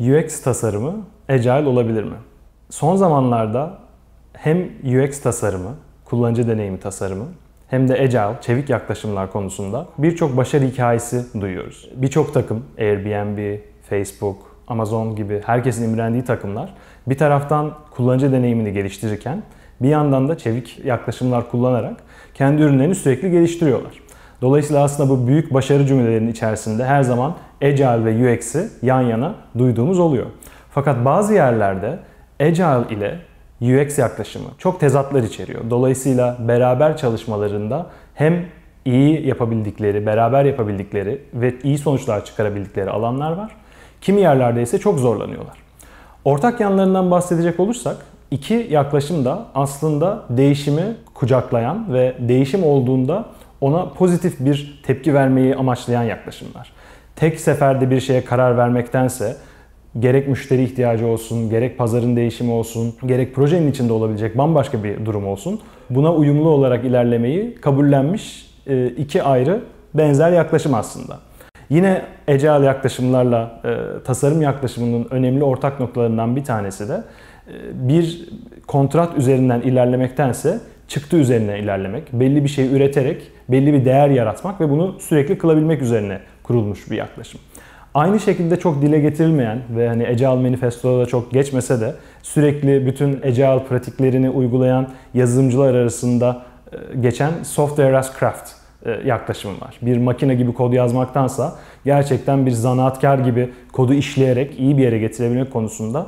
UX tasarımı agile olabilir mi? Son zamanlarda hem UX tasarımı, kullanıcı deneyimi tasarımı hem de agile, çevik yaklaşımlar konusunda birçok başarı hikayesi duyuyoruz. Birçok takım, Airbnb, Facebook, Amazon gibi herkesin imrendiği takımlar bir taraftan kullanıcı deneyimini geliştirirken bir yandan da çevik yaklaşımlar kullanarak kendi ürünlerini sürekli geliştiriyorlar. Dolayısıyla aslında bu büyük başarı cümlelerinin içerisinde her zaman Agile ve UX'i yan yana duyduğumuz oluyor. Fakat bazı yerlerde Agile ile UX yaklaşımı çok tezatlar içeriyor. Dolayısıyla beraber çalışmalarında hem iyi yapabildikleri, beraber yapabildikleri ve iyi sonuçlar çıkarabildikleri alanlar var. Kimi yerlerde ise çok zorlanıyorlar. Ortak yanlarından bahsedecek olursak iki yaklaşım da aslında değişimi kucaklayan ve değişim olduğunda ona pozitif bir tepki vermeyi amaçlayan yaklaşımlar. Tek seferde bir şeye karar vermektense gerek müşteri ihtiyacı olsun, gerek pazarın değişimi olsun, gerek projenin içinde olabilecek bambaşka bir durum olsun. Buna uyumlu olarak ilerlemeyi kabullenmiş e, iki ayrı benzer yaklaşım aslında. Yine Agile yaklaşımlarla e, tasarım yaklaşımının önemli ortak noktalarından bir tanesi de e, bir kontrat üzerinden ilerlemektense çıktı üzerine ilerlemek, belli bir şey üreterek belli bir değer yaratmak ve bunu sürekli kılabilmek üzerine kurulmuş bir yaklaşım. Aynı şekilde çok dile getirilmeyen ve hani Agile Manifesto'da da çok geçmese de sürekli bütün Agile pratiklerini uygulayan yazılımcılar arasında e, geçen Software as Craft e, yaklaşımı var. Bir makine gibi kod yazmaktansa gerçekten bir zanaatkar gibi kodu işleyerek iyi bir yere getirebilmek konusunda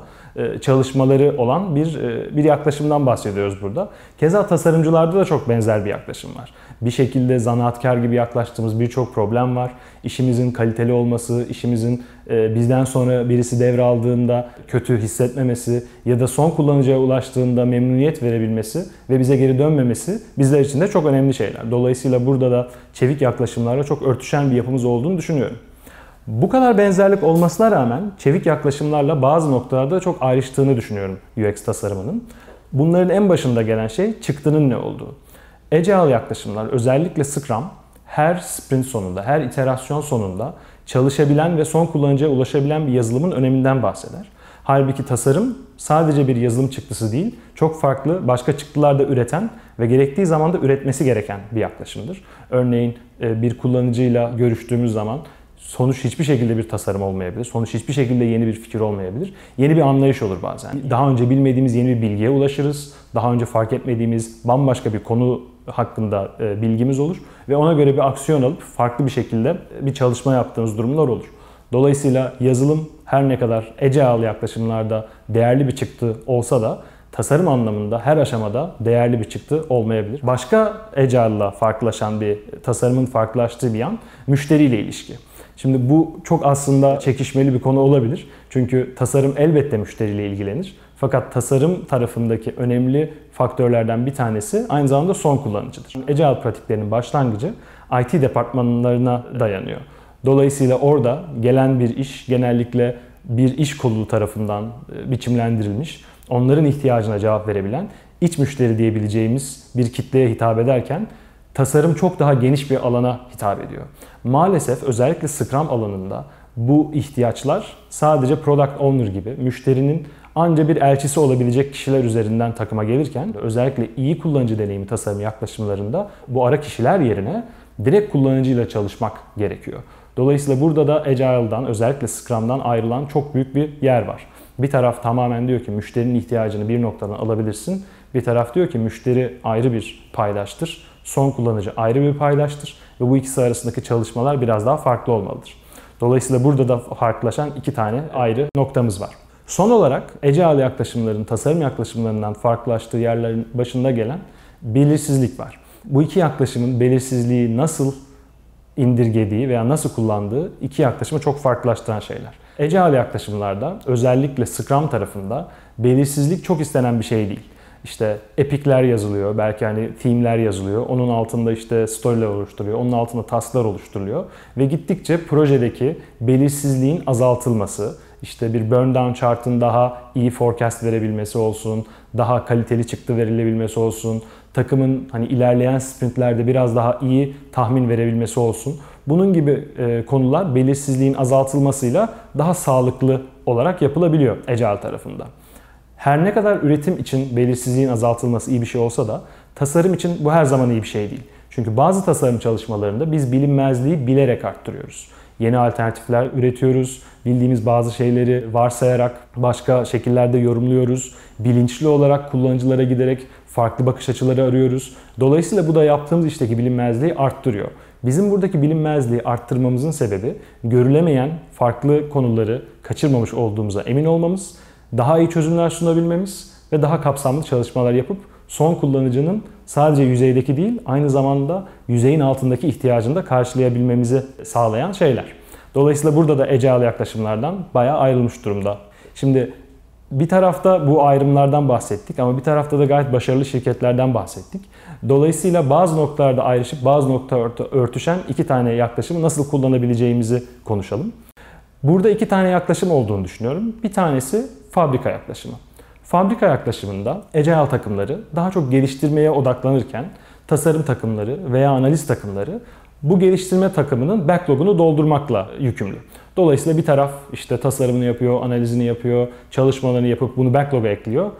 çalışmaları olan bir e, bir yaklaşımdan bahsediyoruz burada. Keza tasarımcılarda da çok benzer bir yaklaşım var. Bir şekilde zanaatkar gibi yaklaştığımız birçok problem var. İşimizin kaliteli olması, işimizin e, bizden sonra birisi devraldığında kötü hissetmemesi ya da son kullanıcıya ulaştığında memnuniyet verebilmesi ve bize geri dönmemesi bizler için de çok önemli şeyler. Dolayısıyla burada da çevik yaklaşımlarla çok örtüşen bir yapımız olduğunu düşünüyorum. Bu kadar benzerlik olmasına rağmen çevik yaklaşımlarla bazı noktalarda çok ayrıştığını düşünüyorum UX tasarımının. Bunların en başında gelen şey çıktının ne olduğu. Agile yaklaşımlar özellikle Scrum her sprint sonunda, her iterasyon sonunda çalışabilen ve son kullanıcıya ulaşabilen bir yazılımın öneminden bahseder. Halbuki tasarım sadece bir yazılım çıktısı değil, çok farklı başka çıktılar da üreten ve gerektiği zaman da üretmesi gereken bir yaklaşımdır. Örneğin e, bir kullanıcıyla görüştüğümüz zaman sonuç hiçbir şekilde bir tasarım olmayabilir. Sonuç hiçbir şekilde yeni bir fikir olmayabilir. Yeni bir anlayış olur bazen. Daha önce bilmediğimiz yeni bir bilgiye ulaşırız. Daha önce fark etmediğimiz bambaşka bir konu hakkında e, bilgimiz olur ve ona göre bir aksiyon alıp farklı bir şekilde bir çalışma yaptığımız durumlar olur. Dolayısıyla yazılım her ne kadar agile yaklaşımlarda değerli bir çıktı olsa da tasarım anlamında her aşamada değerli bir çıktı olmayabilir. Başka agile'la farklılaşan bir tasarımın farklılaştığı bir yan müşteriyle ilişki. Şimdi bu çok aslında çekişmeli bir konu olabilir. Çünkü tasarım elbette müşteriyle ilgilenir. Fakat tasarım tarafındaki önemli faktörlerden bir tanesi aynı zamanda son kullanıcıdır. Agile pratiklerinin başlangıcı IT departmanlarına dayanıyor. Dolayısıyla orada gelen bir iş genellikle bir iş kolu tarafından e, biçimlendirilmiş, onların ihtiyacına cevap verebilen iç müşteri diyebileceğimiz bir kitleye hitap ederken tasarım çok daha geniş bir alana hitap ediyor. Maalesef özellikle Scrum alanında bu ihtiyaçlar sadece product owner gibi müşterinin anca bir elçisi olabilecek kişiler üzerinden takıma gelirken özellikle iyi kullanıcı deneyimi tasarım yaklaşımlarında bu ara kişiler yerine direkt kullanıcıyla çalışmak gerekiyor. Dolayısıyla burada da Agile'dan özellikle Scrum'dan ayrılan çok büyük bir yer var. Bir taraf tamamen diyor ki müşterinin ihtiyacını bir noktadan alabilirsin. Bir taraf diyor ki müşteri ayrı bir paydaştır. Son kullanıcı ayrı bir paydaştır ve bu ikisi arasındaki çalışmalar biraz daha farklı olmalıdır. Dolayısıyla burada da farklılaşan iki tane ayrı noktamız var. Son olarak Agile yaklaşımların, tasarım yaklaşımlarından farklılaştığı yerlerin başında gelen belirsizlik var. Bu iki yaklaşımın belirsizliği nasıl indirgediği veya nasıl kullandığı iki yaklaşımı çok farklılaştıran şeyler. Agile yaklaşımlarda özellikle Scrum tarafında belirsizlik çok istenen bir şey değil işte epikler yazılıyor, belki hani theme'ler yazılıyor. Onun altında işte story'ler oluşturuyor, onun altında task'lar oluşturuluyor ve gittikçe projedeki belirsizliğin azaltılması, işte bir burn down chart'ın daha iyi forecast verebilmesi olsun, daha kaliteli çıktı verilebilmesi olsun, takımın hani ilerleyen sprintlerde biraz daha iyi tahmin verebilmesi olsun. Bunun gibi e, konular belirsizliğin azaltılmasıyla daha sağlıklı olarak yapılabiliyor Agile tarafında. Her ne kadar üretim için belirsizliğin azaltılması iyi bir şey olsa da tasarım için bu her zaman iyi bir şey değil. Çünkü bazı tasarım çalışmalarında biz bilinmezliği bilerek arttırıyoruz. Yeni alternatifler üretiyoruz, bildiğimiz bazı şeyleri varsayarak başka şekillerde yorumluyoruz. Bilinçli olarak kullanıcılara giderek farklı bakış açıları arıyoruz. Dolayısıyla bu da yaptığımız işteki bilinmezliği arttırıyor. Bizim buradaki bilinmezliği arttırmamızın sebebi görülemeyen farklı konuları kaçırmamış olduğumuza emin olmamız, daha iyi çözümler sunabilmemiz ve daha kapsamlı çalışmalar yapıp son kullanıcının sadece yüzeydeki değil aynı zamanda yüzeyin altındaki ihtiyacını da karşılayabilmemizi sağlayan şeyler. Dolayısıyla burada da agile yaklaşımlardan bayağı ayrılmış durumda. Şimdi bir tarafta bu ayrımlardan bahsettik ama bir tarafta da gayet başarılı şirketlerden bahsettik. Dolayısıyla bazı noktalarda ayrışıp bazı noktalarda örtüşen iki tane yaklaşımı nasıl kullanabileceğimizi konuşalım. Burada iki tane yaklaşım olduğunu düşünüyorum. Bir tanesi fabrika yaklaşımı. Fabrika yaklaşımında Agile takımları daha çok geliştirmeye odaklanırken tasarım takımları veya analiz takımları bu geliştirme takımının backlog'unu doldurmakla yükümlü. Dolayısıyla bir taraf işte tasarımını yapıyor, analizini yapıyor, çalışmalarını yapıp bunu backlog'a ekliyor.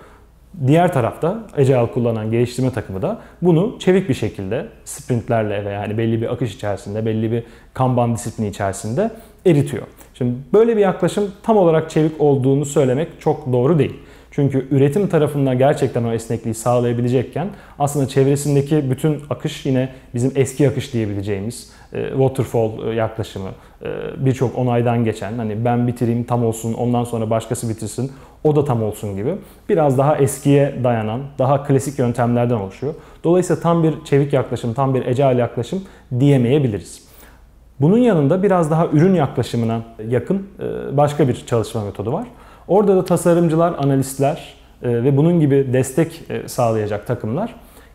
Diğer tarafta Agile kullanan geliştirme takımı da bunu çevik bir şekilde sprintlerle veya yani belli bir akış içerisinde, belli bir Kanban disiplini içerisinde eritiyor. Şimdi böyle bir yaklaşım tam olarak çevik olduğunu söylemek çok doğru değil. Çünkü üretim tarafından gerçekten o esnekliği sağlayabilecekken aslında çevresindeki bütün akış yine bizim eski akış diyebileceğimiz e, waterfall e, yaklaşımı, e, birçok onaydan geçen hani ben bitireyim tam olsun ondan sonra başkası bitirsin o da tam olsun gibi biraz daha eskiye dayanan, daha klasik yöntemlerden oluşuyor. Dolayısıyla tam bir çevik yaklaşım, tam bir agile yaklaşım diyemeyebiliriz. Bunun yanında biraz daha ürün yaklaşımına yakın başka bir çalışma metodu var. Orada da tasarımcılar, analistler e, ve bunun gibi destek e, sağlayacak takımlar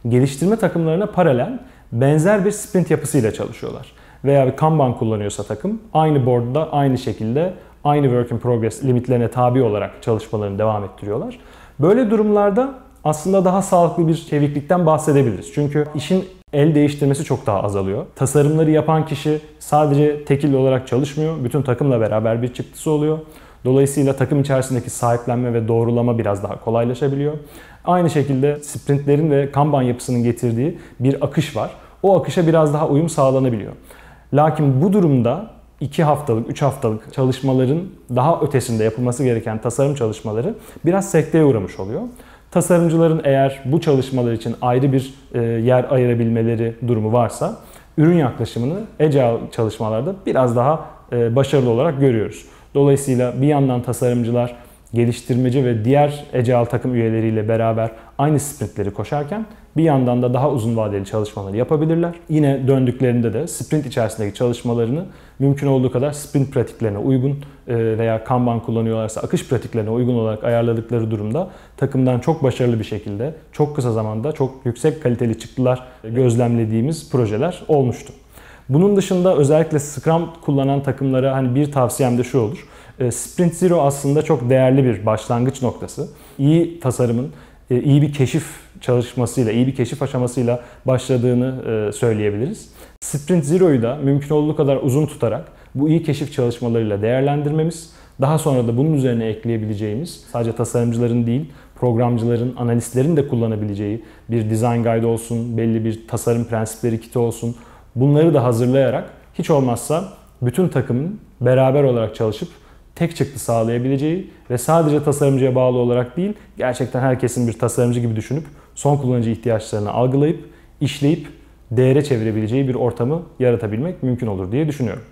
geliştirme takımlarına paralel benzer bir sprint yapısıyla çalışıyorlar. Veya bir Kanban kullanıyorsa takım aynı boardda aynı şekilde aynı work in progress limitlerine tabi olarak çalışmalarını devam ettiriyorlar. Böyle durumlarda aslında daha sağlıklı bir çeviklikten bahsedebiliriz. Çünkü işin el değiştirmesi çok daha azalıyor. Tasarımları yapan kişi sadece tekil olarak çalışmıyor. Bütün takımla beraber bir çıktısı oluyor. Dolayısıyla takım içerisindeki sahiplenme ve doğrulama biraz daha kolaylaşabiliyor. Aynı şekilde sprintlerin ve Kanban yapısının getirdiği bir akış var. O akışa biraz daha uyum sağlanabiliyor. Lakin bu durumda 2 haftalık, 3 haftalık çalışmaların daha ötesinde yapılması gereken tasarım çalışmaları biraz sekteye uğramış oluyor. Tasarımcıların eğer bu çalışmalar için ayrı bir e, yer ayırabilmeleri durumu varsa ürün yaklaşımını Agile çalışmalarda biraz daha e, başarılı olarak görüyoruz. Dolayısıyla bir yandan tasarımcılar geliştirmeci ve diğer Agile takım üyeleriyle beraber aynı sprintleri koşarken bir yandan da daha uzun vadeli çalışmaları yapabilirler. Yine döndüklerinde de sprint içerisindeki çalışmalarını mümkün olduğu kadar sprint pratiklerine uygun e, veya Kanban kullanıyorlarsa akış pratiklerine uygun olarak ayarladıkları durumda takımdan çok başarılı bir şekilde çok kısa zamanda çok yüksek kaliteli çıktılar gözlemlediğimiz projeler olmuştu. Bunun dışında özellikle Scrum kullanan takımlara hani bir tavsiyem de şu olur. E, Sprint Zero aslında çok değerli bir başlangıç noktası. İyi tasarımın e, iyi bir keşif çalışmasıyla, iyi bir keşif aşamasıyla başladığını e, söyleyebiliriz. Sprint Zero'yu da mümkün olduğu kadar uzun tutarak bu iyi keşif çalışmalarıyla değerlendirmemiz, daha sonra da bunun üzerine ekleyebileceğimiz sadece tasarımcıların değil, programcıların, analistlerin de kullanabileceği bir design guide olsun, belli bir tasarım prensipleri kiti olsun. Bunları da hazırlayarak hiç olmazsa bütün takımın beraber olarak çalışıp tek çıktı sağlayabileceği ve sadece tasarımcıya bağlı olarak değil, gerçekten herkesin bir tasarımcı gibi düşünüp son kullanıcı ihtiyaçlarını algılayıp, işleyip değere çevirebileceği bir ortamı yaratabilmek mümkün olur diye düşünüyorum.